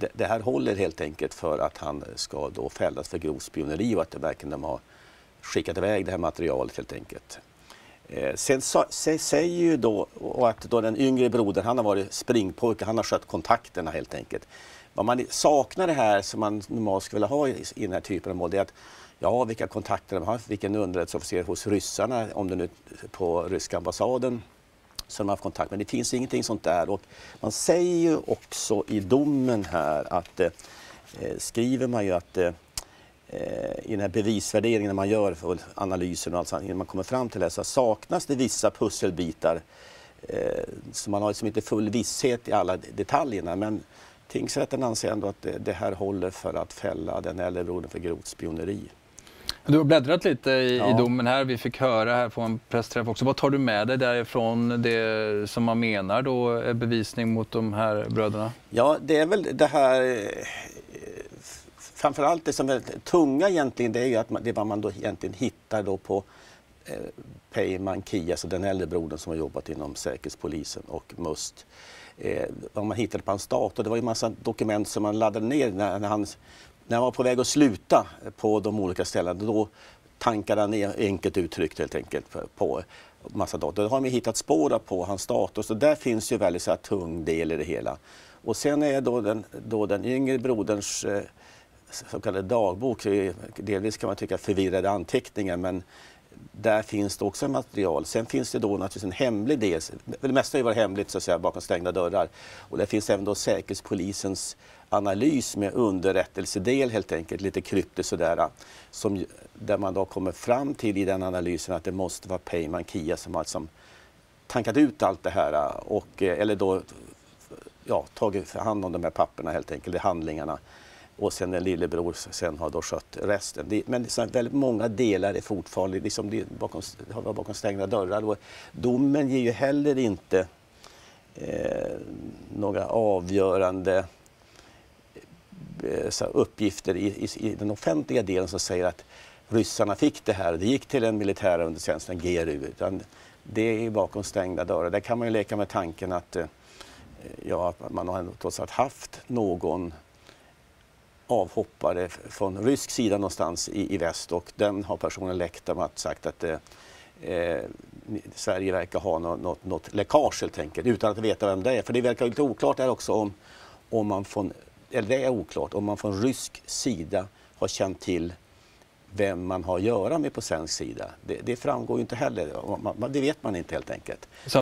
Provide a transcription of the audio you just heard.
det, det, här håller helt enkelt för att han ska då fällas för grovt spioneri och att det verkligen de har skickat iväg det här materialet helt enkelt. Eh, sen sa, se, säger ju då och att då den yngre brodern, han har varit springpojke, han har skött kontakterna helt enkelt. Vad man saknar det här som man normalt skulle vilja ha i, i den här typen av mål, det är att ja, vilka kontakter de har, vilken underrättelseofficer hos ryssarna, om det nu på ryska ambassaden som de haft kontakt med. Det finns ingenting sånt där och man säger ju också i domen här att eh, eh skriver man ju att eh, eh, i den här bevisvärderingen när man gör för analysen och allt sånt, innan man kommer fram till det så saknas det vissa pusselbitar eh, så man har liksom inte full visshet i alla detaljerna men tingsrätten anser ändå att det, det här håller för att fälla den äldre brodern för grovt spioneri. Du har bläddrat lite i, ja. i, domen här. Vi fick höra här på en pressträff också. Vad tar du med dig därifrån, det som man menar då är bevisning mot de här bröderna? Ja, det är väl det här eh, framförallt det som är tunga egentligen det är ju att man, det vad man då egentligen hittar då på eh, Peyman Kia, alltså den äldre brodern som har jobbat inom Säkerhetspolisen och MUST. Eh, vad man hittade på hans dator, det var ju massa dokument som man laddade ner när, när han när han var på väg att sluta på de olika ställena, då tankade han e-, enkelt uttryckt helt enkelt, på massa data. Då har man hittat spår på hans dator, så där finns ju väldigt så här, tung del i det hela. Och sen är då den, då den yngre broderns eh, så kallade dagbok, delvis kan man tycka förvirrade anteckningar, men där finns det också material. Sen finns det då naturligtvis en hemlig del, det mesta har ju varit hemligt så att säga bakom stängda dörrar. Och där finns även då Säkerhetspolisens analys med underrättelsedel helt enkelt, lite kryptiskt sådär. Som, där man då kommer fram till i den analysen att det måste vara Peyman Kia som har liksom tankat ut allt det här och, eh, eller då ja, tagit hand om de här papperna helt enkelt, handlingarna och sen en lillebror sen har då skött resten. Det, men liksom väldigt många delar är fortfarande liksom det, bakom, bakom stängda dörrar. Och domen ger ju heller inte eh, några avgörande eh, uppgifter i, i, i, den offentliga delen som säger att ryssarna fick det här. Det gick till den militära undertjänsten GRU. Utan det är bakom stängda dörrar. Där kan man ju leka med tanken att eh, ja, man har trots allt haft någon avhoppare från rysk sida någonstans i, i väst och den har personen läckt om att sagt att eh, eh, Sverige verkar ha något, något, något läckage helt enkelt utan att veta vem det är. För det verkar lite oklart där också om, om man från, eller det är oklart, om man från rysk sida har känt till vem man har att göra med på svensk sida. Det, det framgår ju inte heller, det vet man inte helt enkelt.